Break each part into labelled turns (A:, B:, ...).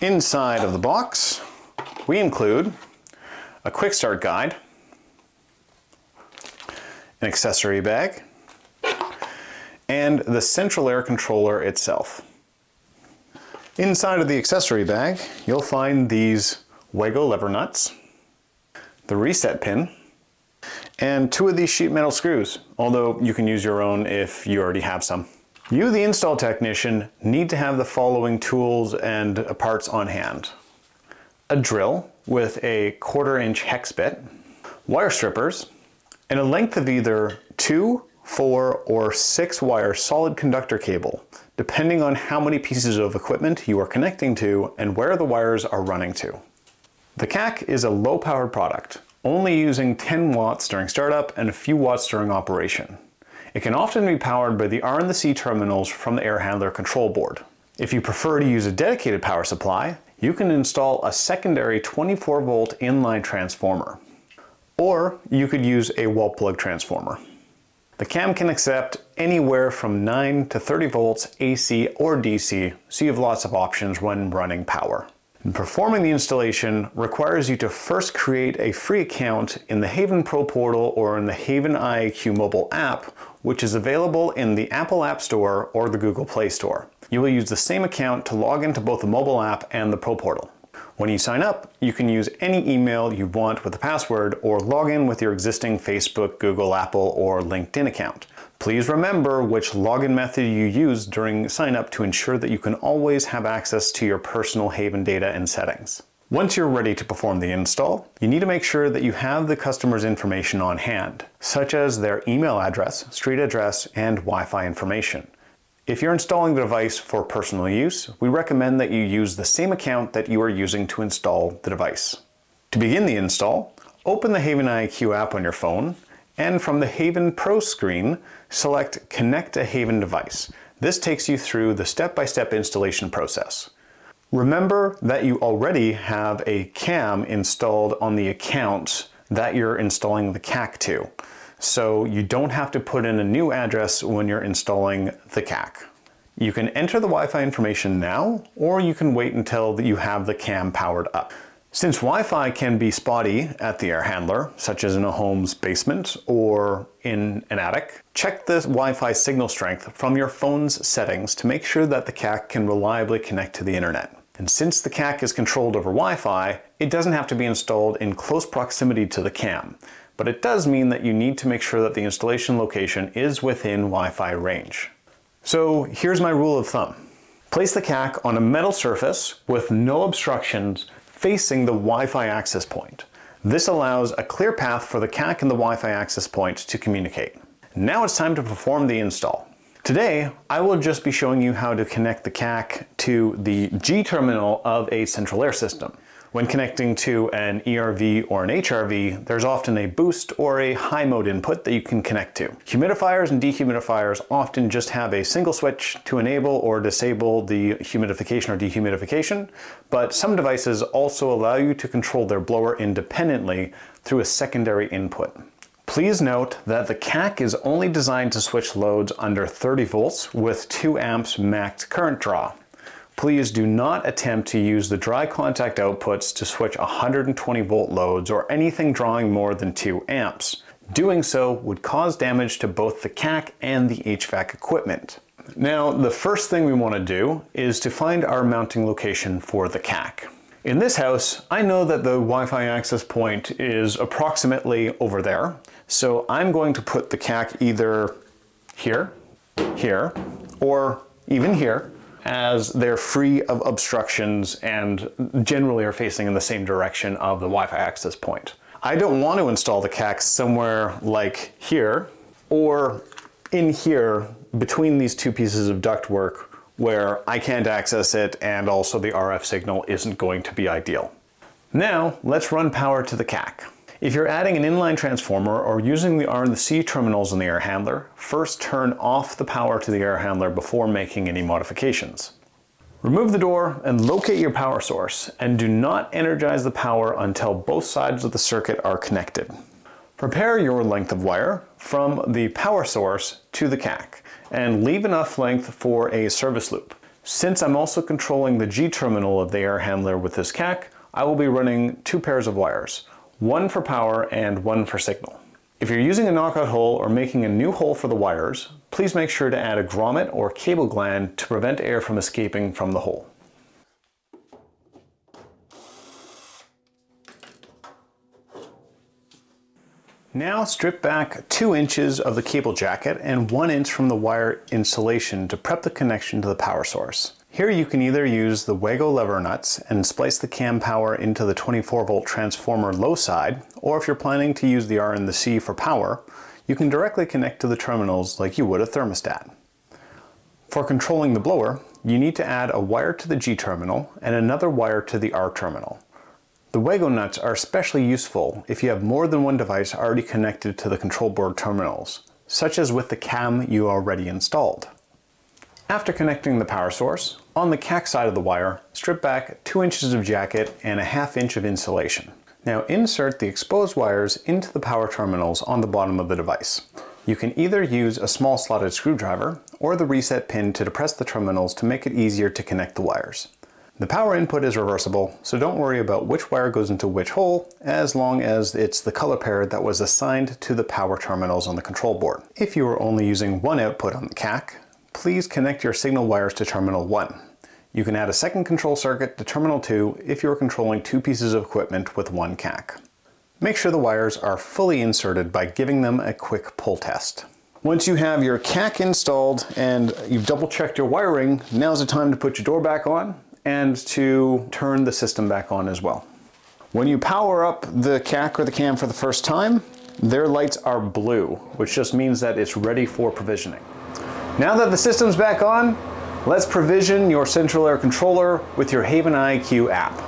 A: Inside of the box, we include a quick start guide, an accessory bag, and the central air controller itself. Inside of the accessory bag, you'll find these Wago lever nuts, the reset pin, and two of these sheet metal screws, although you can use your own if you already have some. You, the install technician, need to have the following tools and parts on hand. A drill with a quarter inch hex bit, wire strippers, and a length of either two, four, or six wire solid conductor cable, depending on how many pieces of equipment you are connecting to and where the wires are running to. The CAC is a low powered product, only using 10 watts during startup and a few watts during operation. It can often be powered by the R and the C terminals from the air handler control board. If you prefer to use a dedicated power supply, you can install a secondary 24 volt inline transformer. Or you could use a wall plug transformer. The cam can accept anywhere from 9 to 30 volts AC or DC, so you have lots of options when running power. And performing the installation requires you to first create a free account in the Haven Pro portal or in the Haven IAQ mobile app, which is available in the Apple App Store or the Google Play Store. You will use the same account to log into both the mobile app and the Pro portal. When you sign up, you can use any email you want with a password or log in with your existing Facebook, Google, Apple, or LinkedIn account. Please remember which login method you use during sign up to ensure that you can always have access to your personal Haven data and settings. Once you're ready to perform the install, you need to make sure that you have the customer's information on hand, such as their email address, street address, and Wi-Fi information. If you're installing the device for personal use, we recommend that you use the same account that you are using to install the device. To begin the install, open the Haven IQ app on your phone and from the Haven Pro screen, select Connect a Haven device. This takes you through the step-by-step -step installation process. Remember that you already have a CAM installed on the account that you're installing the CAC to. So you don't have to put in a new address when you're installing the CAC. You can enter the Wi-Fi information now, or you can wait until you have the CAM powered up. Since Wi-Fi can be spotty at the air handler, such as in a home's basement or in an attic, check the Wi-Fi signal strength from your phone's settings to make sure that the CAC can reliably connect to the internet. And since the CAC is controlled over Wi-Fi, it doesn't have to be installed in close proximity to the CAM, but it does mean that you need to make sure that the installation location is within Wi-Fi range. So here's my rule of thumb. Place the CAC on a metal surface with no obstructions facing the Wi-Fi access point. This allows a clear path for the CAC and the Wi-Fi access point to communicate. Now it's time to perform the install. Today, I will just be showing you how to connect the CAC to the G terminal of a central air system. When connecting to an ERV or an HRV, there's often a boost or a high mode input that you can connect to. Humidifiers and dehumidifiers often just have a single switch to enable or disable the humidification or dehumidification, but some devices also allow you to control their blower independently through a secondary input. Please note that the CAC is only designed to switch loads under 30 volts with 2 amps max current draw. Please do not attempt to use the dry contact outputs to switch 120 volt loads or anything drawing more than 2 amps. Doing so would cause damage to both the CAC and the HVAC equipment. Now, the first thing we want to do is to find our mounting location for the CAC. In this house, I know that the Wi-Fi access point is approximately over there, so I'm going to put the CAC either here, here, or even here, as they're free of obstructions and generally are facing in the same direction of the Wi-Fi access point. I don't want to install the CAC somewhere like here or in here between these two pieces of ductwork where I can't access it and also the RF signal isn't going to be ideal. Now let's run power to the CAC. If you're adding an inline transformer or using the R and the C terminals in the air handler, first turn off the power to the air handler before making any modifications. Remove the door and locate your power source and do not energize the power until both sides of the circuit are connected. Prepare your length of wire from the power source to the CAC and leave enough length for a service loop. Since I'm also controlling the G terminal of the air handler with this CAC, I will be running two pairs of wires, one for power and one for signal. If you're using a knockout hole or making a new hole for the wires, please make sure to add a grommet or cable gland to prevent air from escaping from the hole. Now strip back 2 inches of the cable jacket and 1 inch from the wire insulation to prep the connection to the power source. Here you can either use the Wago lever nuts and splice the cam power into the 24 volt transformer low side, or if you're planning to use the R and the C for power, you can directly connect to the terminals like you would a thermostat. For controlling the blower, you need to add a wire to the G terminal and another wire to the R terminal. The Wago nuts are especially useful if you have more than one device already connected to the control board terminals, such as with the cam you already installed. After connecting the power source, on the CAC side of the wire, strip back 2 inches of jacket and a half inch of insulation. Now insert the exposed wires into the power terminals on the bottom of the device. You can either use a small slotted screwdriver or the reset pin to depress the terminals to make it easier to connect the wires. The power input is reversible, so don't worry about which wire goes into which hole, as long as it's the color pair that was assigned to the power terminals on the control board. If you are only using one output on the CAC, please connect your signal wires to terminal 1. You can add a second control circuit to terminal 2 if you are controlling two pieces of equipment with one CAC. Make sure the wires are fully inserted by giving them a quick pull test. Once you have your CAC installed and you've double checked your wiring, now's the time to put your door back on and to turn the system back on as well. When you power up the CAC or the cam for the first time, their lights are blue, which just means that it's ready for provisioning. Now that the system's back on, let's provision your central air controller with your Haven IQ app.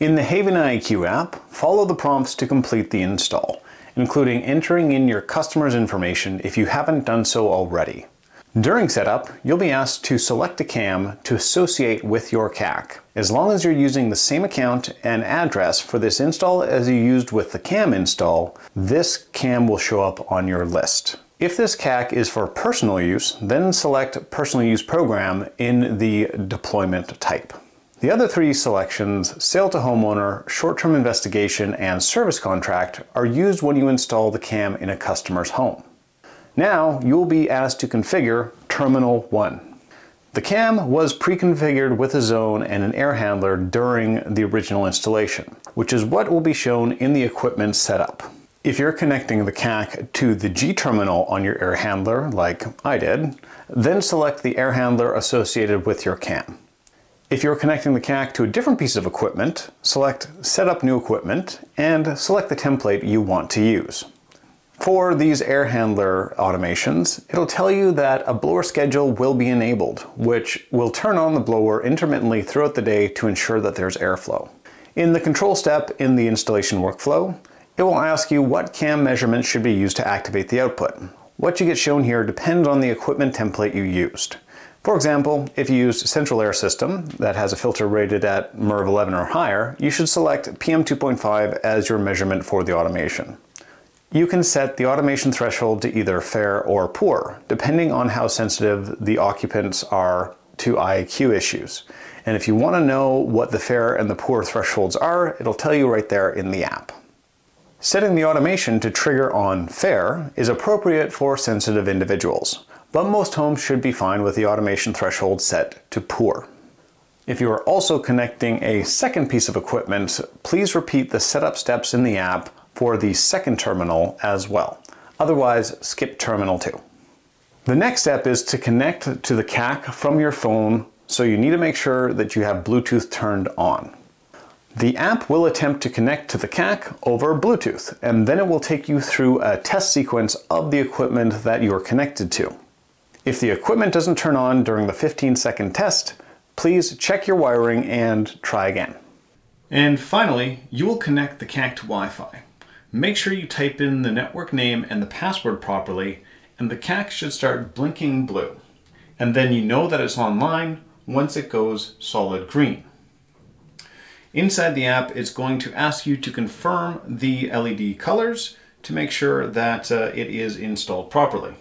A: In the Haven IQ app, follow the prompts to complete the install, including entering in your customer's information if you haven't done so already. During setup, you'll be asked to select a cam to associate with your CAC. As long as you're using the same account and address for this install as you used with the cam install, this cam will show up on your list. If this CAC is for personal use, then select Personal Use Program in the deployment type. The other three selections, Sale to Homeowner, Short-Term Investigation, and Service Contract, are used when you install the cam in a customer's home. Now you'll be asked to configure Terminal 1. The cam was pre-configured with a zone and an air handler during the original installation, which is what will be shown in the equipment setup. If you're connecting the CAC to the G terminal on your air handler, like I did, then select the air handler associated with your cam. If you're connecting the CAC to a different piece of equipment, select Set up new equipment and select the template you want to use. For these air handler automations, it'll tell you that a blower schedule will be enabled, which will turn on the blower intermittently throughout the day to ensure that there's airflow. In the control step in the installation workflow, it will ask you what cam measurements should be used to activate the output. What you get shown here depends on the equipment template you used. For example, if you used Central Air System that has a filter rated at MERV 11 or higher, you should select PM 2.5 as your measurement for the automation. You can set the automation threshold to either fair or poor, depending on how sensitive the occupants are to IAQ issues. And if you want to know what the fair and the poor thresholds are, it'll tell you right there in the app. Setting the automation to trigger on fair is appropriate for sensitive individuals, but most homes should be fine with the automation threshold set to poor. If you are also connecting a second piece of equipment, please repeat the setup steps in the app for the second terminal as well. Otherwise, skip terminal 2. The next step is to connect to the CAC from your phone, so you need to make sure that you have Bluetooth turned on. The app will attempt to connect to the CAC over Bluetooth, and then it will take you through a test sequence of the equipment that you're connected to. If the equipment doesn't turn on during the 15 second test, please check your wiring and try again. And finally, you will connect the CAC to Wi-Fi. Make sure you type in the network name and the password properly, and the CAC should start blinking blue. And then you know that it's online once it goes solid green. Inside the app, it's going to ask you to confirm the LED colors to make sure that uh, it is installed properly.